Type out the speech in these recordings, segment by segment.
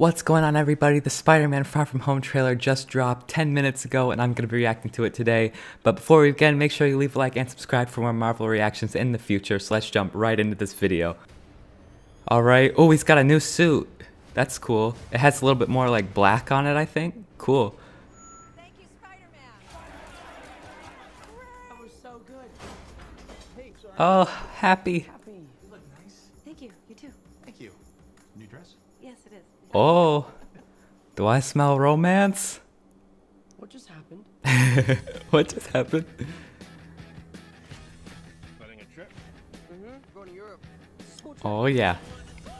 What's going on everybody? The Spider-Man Far From Home trailer just dropped 10 minutes ago and I'm going to be reacting to it today. But before we begin, make sure you leave a like and subscribe for more Marvel reactions in the future. So let's jump right into this video. Alright, oh he's got a new suit. That's cool. It has a little bit more like black on it I think. Cool. Thank you, Spider-Man. That was so good. Hey, sorry. Oh, happy. Happy. You look nice. Thank you. You too. Thank you. New dress? Yes, it is. Oh, do I smell romance? What just happened? what just happened? Planning a trip? Mm-hmm. Going to Europe. Oh yeah. Did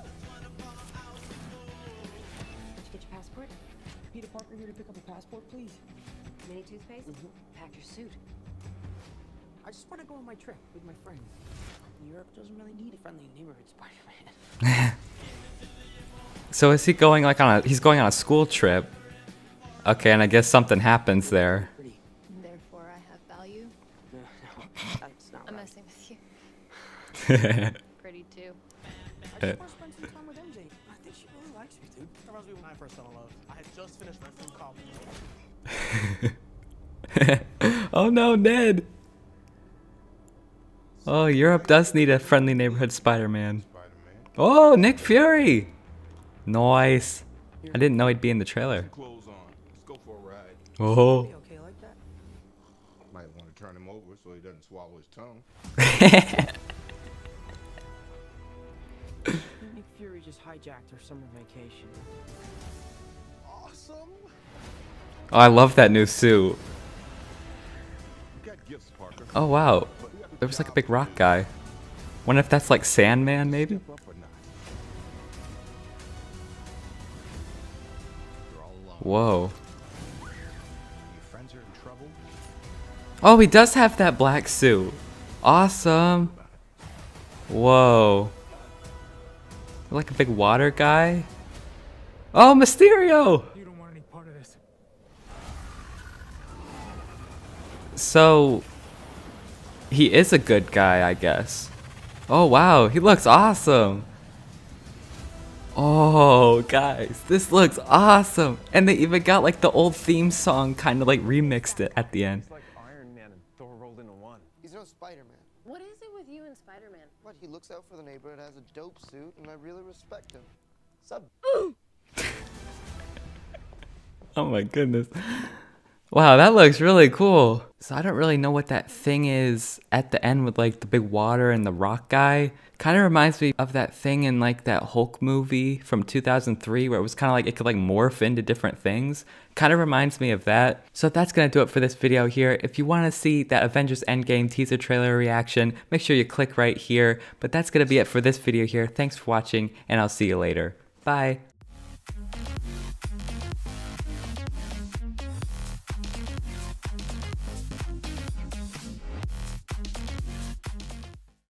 you get your passport? Peter Parker here to pick up a passport, please. Mini toothpaste? Mhm. Pack your suit. I just want to go on my trip with my friends. Europe doesn't really need a friendly neighborhood Spider-Man. So is he going like on a he's going on a school trip? Okay, and I guess something happens there. Therefore, I have value. No, no, that's not I'm right. messing with you. oh Pretty too. I just want to spend some time with MJ. I think she really likes me, dude. That reminds me when I first fell in love. I had just finished my food college. Oh, no, Ned. Oh, Europe does need a friendly neighborhood Spider-Man. Spider-Man. Oh, Nick Fury. Nice. I didn't know he'd be in the trailer. Clothes on. Let's go for a ride. Oh. Be okay like that? Might want to turn him over so he doesn't swallow his tongue. Nick Fury just hijacked our summer vacation. Awesome. Oh, I love that new suit. You got gifts, Parker. Oh, wow. There was like a big rock guy. Wonder if that's like Sandman, maybe? Whoa. Oh, he does have that black suit. Awesome. Whoa. Like a big water guy. Oh, Mysterio! So, he is a good guy, I guess. Oh, wow. He looks awesome. Oh, guys. This looks awesome. And they even got like the old theme song kind of like remixed it at the end. It's like Iron Man and Thor rolled into one. He's no Spider-Man. What is it with you and Spider-Man? What? He looks out for the neighborhood, has a dope suit, and I really respect him. Sub. Oh my goodness. Wow, that looks really cool. So I don't really know what that thing is at the end with like the big water and the rock guy. Kind of reminds me of that thing in like that Hulk movie from 2003 where it was kind of like it could like morph into different things. Kind of reminds me of that. So that's going to do it for this video here. If you want to see that Avengers Endgame teaser trailer reaction, make sure you click right here. But that's going to be it for this video here. Thanks for watching and I'll see you later. Bye.